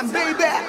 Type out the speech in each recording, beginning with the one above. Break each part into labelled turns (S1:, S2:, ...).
S1: time, baby.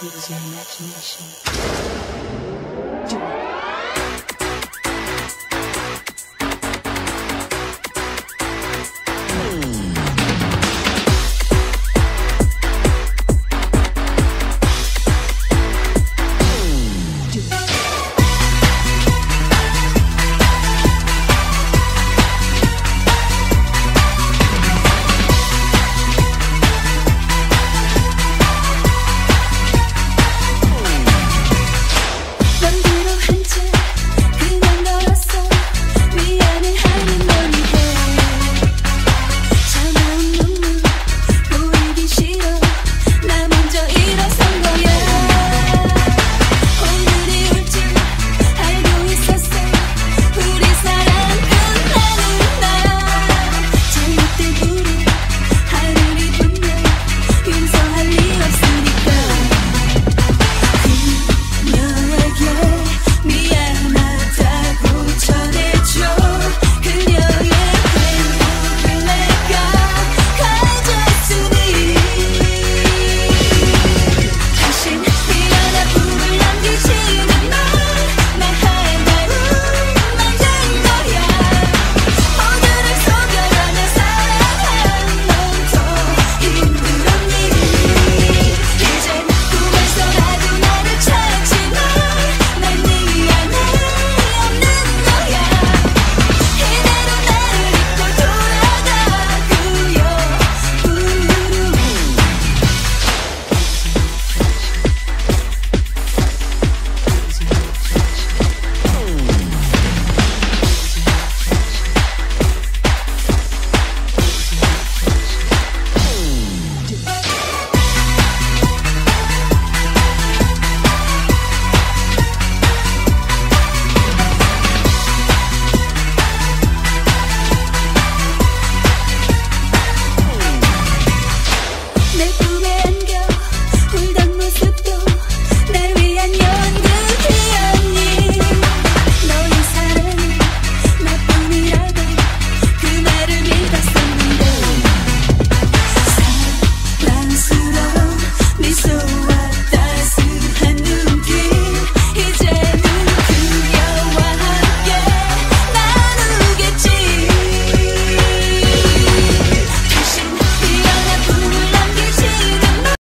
S1: Use your imagination.